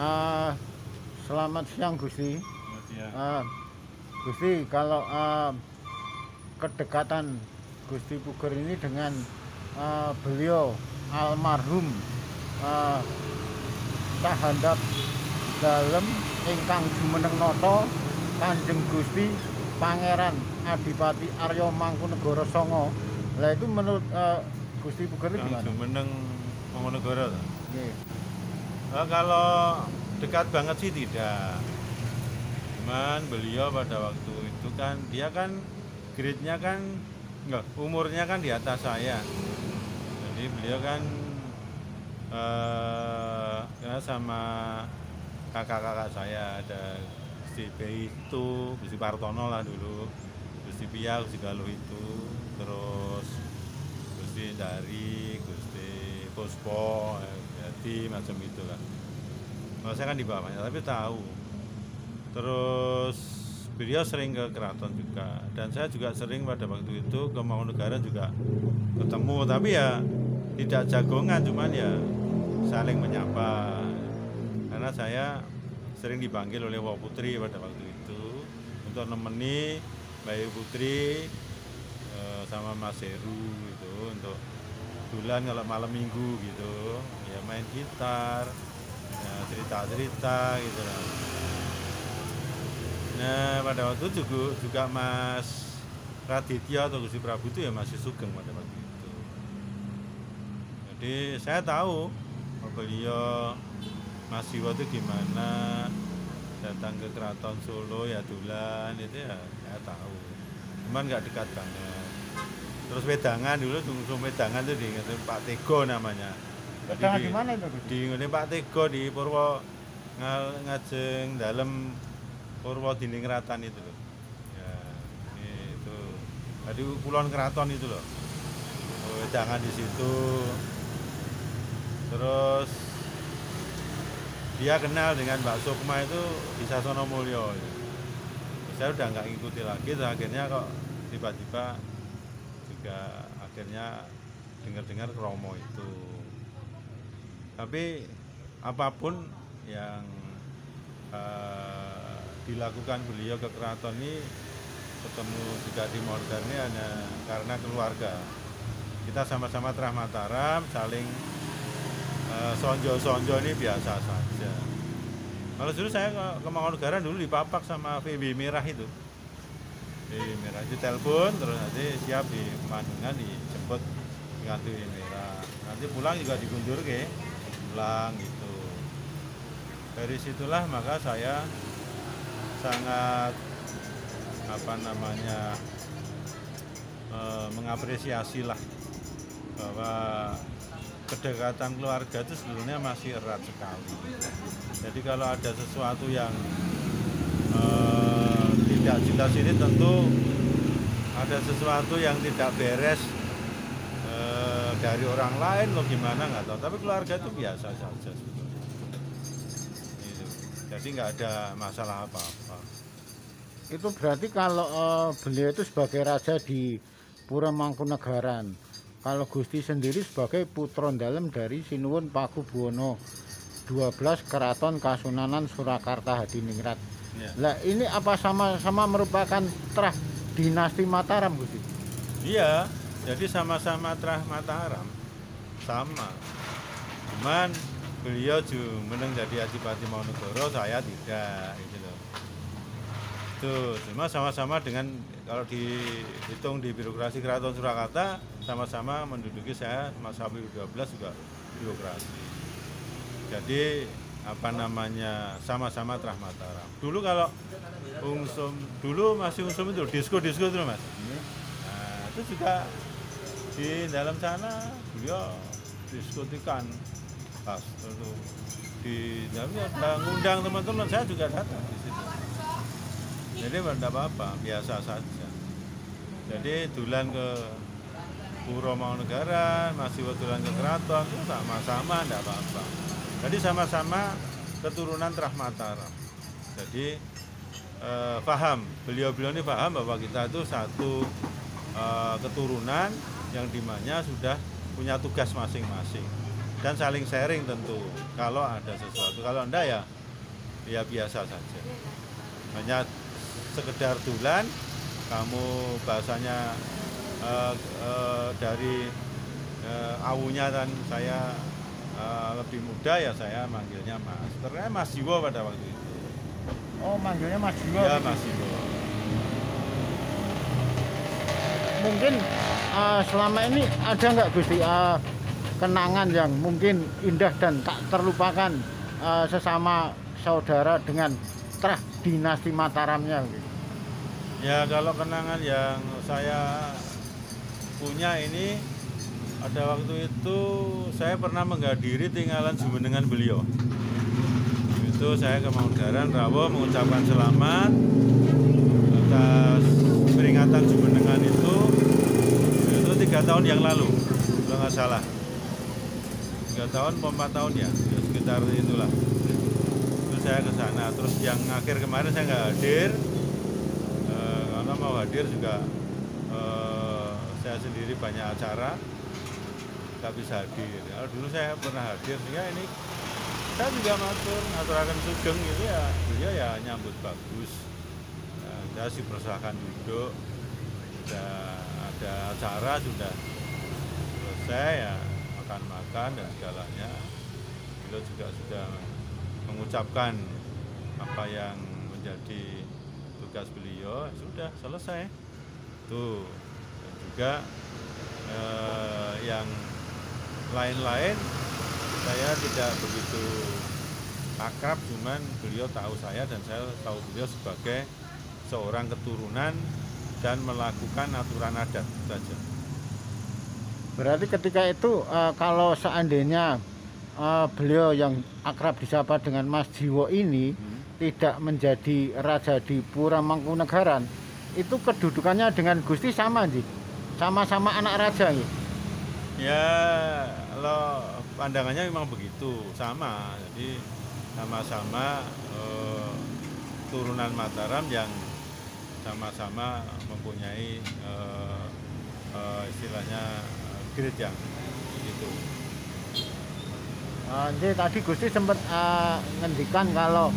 Ah, selamat siang Gusti. Ya. Ah, Gusti, kalau ah, kedekatan Gusti Puger ini dengan ah, beliau almarhum ah, Cahandap Dalem ingkang jumeneng nata Kanjeng Gusti Pangeran Adipati Arya Mangkunegara Songo. Lah itu menurut ah, Gusti Puger gimana? Jumeneng toh? Nggih. Eh, kalau dekat banget sih tidak. Cuman beliau pada waktu itu kan dia kan grade-nya kan enggak, umurnya kan di atas saya. Jadi beliau kan eh ya sama kakak-kakak saya ada Gusti itu, Gusti Partono lah dulu, Gusti Pia, Gusti Galuh itu, terus Gusti Dari, Gusti Puspo, eh, jadi macam itulah. Kalau saya kan di bawahnya, tapi tahu. Terus beliau sering ke keraton juga, dan saya juga sering pada waktu itu ke Mangkunegaran juga ketemu, tapi ya tidak jagongan, cuman ya saling menyapa. Karena saya sering dipanggil oleh Wak Putri pada waktu itu untuk nemeni Mbak Putri eh, sama Mas Heru itu untuk bulan kalau malam minggu gitu. Ya main gitar ya cerita cerita gitu lah. Nah pada waktu itu juga, juga Mas Raditya atau Gusti Prabu itu ya masih sugeng pada waktu itu. Jadi saya tahu oh, beliau Mas Siwa itu gimana datang ke keraton Solo ya Dulan itu ya saya tahu. Cuman nggak dekat banget. Terus wedangan dulu tunggu wedangan tuh di Pak Tego namanya Wedangan di- mana itu, di ngene Pak Tego di Purwo ngal ngajeng dalam Purwo Diningrat,an itu loh ya itu. Tadi kulon keraton itu loh. Wedangan di situ. Terus dia kenal dengan Mbak Sukma itu di Sasono Mulyo. Saya udah nggak ngikuti lagi terus akhirnya kok tiba-tiba juga akhirnya dengar-dengar kromo itu tapi apa pun yang eh, dilakukan beliau ke keraton ini ketemu juga di Morgan ini hanya karena keluarga. Kita sama-sama terah Mataram saling eh, sonjo-sonjo ini biasa saja. Kalau dulu saya ke, ke Mangkunegaran dulu dipapak sama VB Merah itu. VB Merah itu telepon terus nanti siap di Mandungan dijemput dengan VB Merah. Nanti pulang juga dikundur ke pulang gitu dari situlah maka saya sangat apa namanya eh, mengapresiasi lah bahwa kedekatan keluarga itu sebenarnya masih erat sekali. Jadi kalau ada sesuatu yang eh, tidak jelas ini tentu ada sesuatu yang tidak beres dari orang lain loh gimana nggak tahu. Tapi keluarga itu biasa saja sebetulnya. Gitu. Jadi nggak ada masalah apa-apa. Itu berarti kalau eh, beliau itu sebagai raja di Pura Mangkunegaran. Kalau Gusti sendiri sebagai putra dalam dari Sinuwun Pakubuwono 12 Keraton Kasunanan Surakarta Hadiningrat. Ya. Lah ini apa sama-sama merupakan terah dinasti Mataram Gusti? Iya, jadi sama-sama Trah Mataram, sama. Cuman beliau juga menang jadi Adipati Monogoro, saya tidak, gitu loh. Tuh, cuma sama-sama dengan kalau dihitung di birokrasi Keraton Surakarta, sama-sama menduduki saya Mas Habib 12 juga birokrasi. Jadi apa namanya sama-sama Trah Mataram. Dulu kalau Ungsum, dulu masih Ungsum itu disko-disko itu mas. Nah, itu juga di dalam sana beliau diskusikan pas itu di dalamnya ngundang teman-teman saya juga datang di situ. Jadi tidak apa-apa, biasa saja. Jadi dulan ke Puro Mangkunegaran, masih dulan ke Keraton, itu sama-sama tidak apa-apa. Jadi sama-sama keturunan Trah Mataram. Jadi eh, paham, beliau-beliau ini paham bahwa kita itu satu eh, keturunan yang di mana sudah punya tugas masing-masing. dan saling sharing tentu kalau ada sesuatu kalau enggak ya ya biasa saja hanya sekedar dulan kamu bahasanya uh, uh, dari uh, awunya dan saya uh, lebih muda ya saya manggilnya Mas. Ternyata Mas Jiwo pada waktu itu. Oh, manggilnya Mas Jiwo. Ya Mas Jiwo. Mungkin uh, selama ini ada nggak Gusti uh, kenangan yang mungkin indah dan tak terlupakan uh, sesama saudara dengan terah dinasti Mataramnya? Gitu? Ya kalau kenangan yang saya punya ini ada waktu itu saya pernah menghadiri tinggalan Jumenengan beliau. Itu saya ke Manggaran Rawo mengucapkan selamat atas peringatan Jumenengan itu itu tiga tahun yang lalu kalau nggak salah. Tiga tahun empat tahun ya, ya sekitar itulah. Itu saya ke sana. Terus yang akhir kemarin saya nggak hadir. Mau hadir juga uh, saya sendiri banyak acara nggak bisa hadir. Kalau dulu saya pernah hadir. Sehingga ini saya juga matur aturakan sugeng gitu ya. Dia ya nyambut bagus. Nah, saya sih persilahkan duduk. Sudah ada acara sudah selesai ya makan-makan dan segalanya. Beliau juga sudah mengucapkan apa yang menjadi tugas beliau. Sudah selesai. Tuh. Dan juga eh, yang lain-lain saya tidak begitu akrab cuman beliau tahu saya dan saya tahu beliau sebagai seorang keturunan dan melakukan aturan adat saja. Berarti ketika itu uh, kalau seandainya uh, beliau yang akrab disapa dengan Mas Jiwo ini hmm tidak menjadi raja di Pura Mangkunegaran itu kedudukannya dengan Gusti sama sih sama-sama anak raja gitu. ya kalau pandangannya memang begitu sama jadi sama-sama eh, turunan Mataram yang sama-sama mempunyai eh, eh, istilahnya eh, grade yang itu. Uh, jadi tadi Gusti sempat uh, ngendikan kalau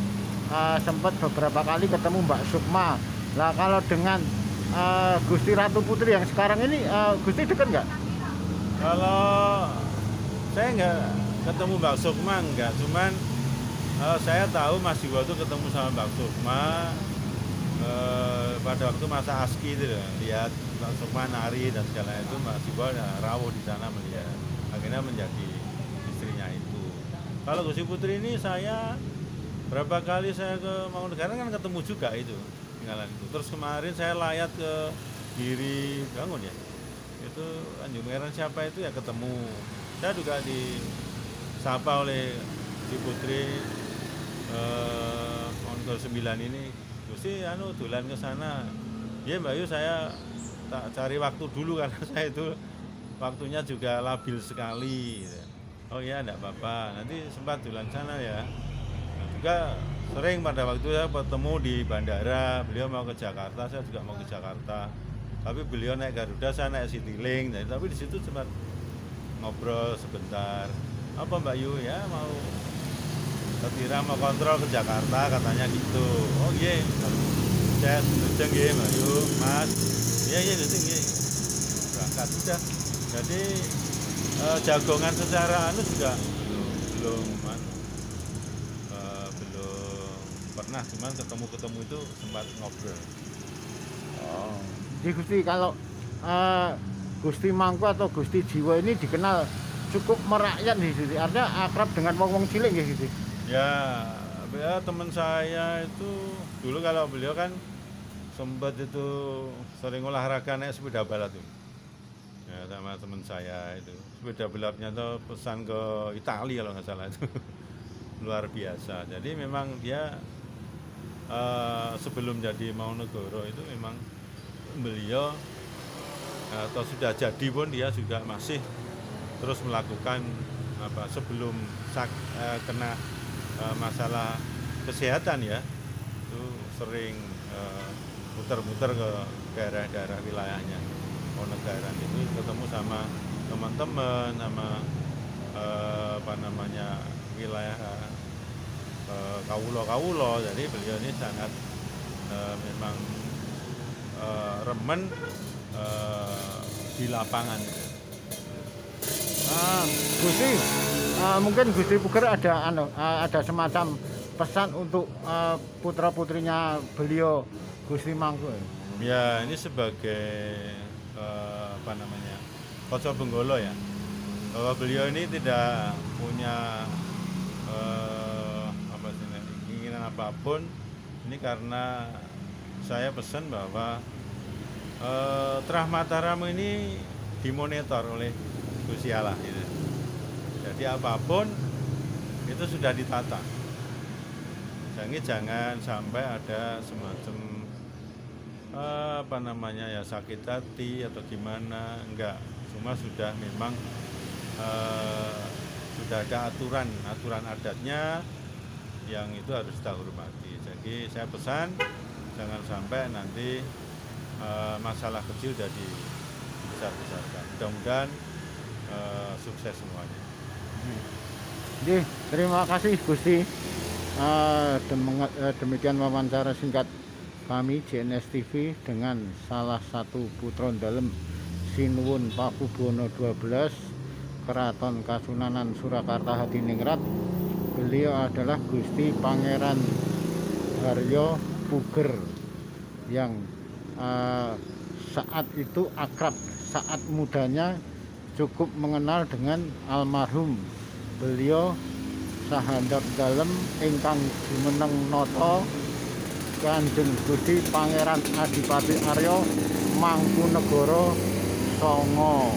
uh, sempat beberapa kali ketemu Mbak Sukma. Lah kalau dengan uh, Gusti Ratu Putri yang sekarang ini uh, Gusti dekat nggak? Kalau saya nggak ketemu Mbak Sukma nggak, cuman uh, saya tahu Mas Jiwa itu ketemu sama Mbak Sukma uh, pada waktu masa ASKI itu lihat Mbak Sukma dan segala itu Jiwa ya, rawuh di sana melihat. Akhirnya menjadi istrinya itu. Kalau Gusti Putri ini saya berapa kali saya ke Negara kan ketemu juga itu tinggalan itu. Terus kemarin saya layat ke Giri Bangun ya. Itu Anjung Merah siapa itu ya ketemu. Saya juga disapa oleh si Putri eh, Mongol 9 ini Gusti anu tulan ke sana. Ya Mbak Yu saya tak cari waktu dulu karena saya itu waktunya juga labil sekali. Oh ya enggak apa-apa. Nanti sempat tulan sana ya. Juga sering pada waktu saya bertemu di bandara beliau mau ke Jakarta saya juga mau ke Jakarta. Tapi beliau naik Garuda saya naik Citylink. Jadi tapi di situ sempat ngobrol sebentar. Apa Mbak Yu ya mau Ketira mau kontrol ke Jakarta katanya gitu. Oh iya. Saya sejeng ya Mbak. Yu Mas. Iya iya gitu iya berangkat sudah. Jadi eh, jagongan secara anu juga belum belum pernah cuman ketemu ketemu itu sempat ngobrol. Oh. Jadi Gusti kalau uh, Gusti Mangku atau Gusti Jiwa ini dikenal cukup merakyat nih artinya akrab dengan wong wong cilik ya Gusti ya ya teman saya itu dulu kalau beliau kan sempat itu sering olahraga naik sepeda balap tuh. Ya sama teman saya itu. Sepeda balapnya tuh pesan ke Italia kalau nggak salah itu. Luar biasa. Jadi memang dia uh, sebelum jadi Maunegoro itu memang beliau atau sudah jadi pun dia juga masih terus melakukan apa sebelum sak, uh, kena uh, masalah kesehatan ya. Itu sering muter-muter ke daerah-daerah wilayahnya. Maunegara itu ketemu sama teman-teman sama eh, apa namanya wilayah eh, kawulo-kawulo jadi beliau ini sangat eh, memang eh, remen eh, di lapangan. Ah, Gusti, ah, mungkin Gusti Puger ada ah, ada semacam pesan untuk ah, putra putrinya beliau Gusti Mangku. ya ini sebagai eh, apa namanya Koco Benggolo ya bahwa beliau ini tidak punya eh, apa sih keinginan apa pun ini karena saya pesan bahwa eh, Terah Mataram ini dimonitor oleh Gusti Allah gitu. Jadi apa pun itu sudah ditata. Jadi jangan sampai ada semacam eh, apa namanya ya sakit hati atau gimana. Enggak. Cuma sudah memang eh, sudah ada aturan aturan adatnya yang itu harus kita hormati. Jadi saya pesan jangan sampai nanti eh, masalah kecil jadi besar besarkan mudah-mudahan eh, sukses semuanya Jadi, terima kasih Gusti. Eh, demikian wawancara singkat kami JNS TV dengan salah satu putra dalem Sinuwun Pakubono 12 Keraton Kasunanan Surakarta Hadiningrat. Beliau adalah Gusti Pangeran Haryo Puger yang ah, saat itu akrab saat mudanya cukup mengenal dengan almarhum beliau sahandap dalem ingkang jumeneng nata Kanjeng Gusti Pangeran Adipati Arya Mangkunegara Songo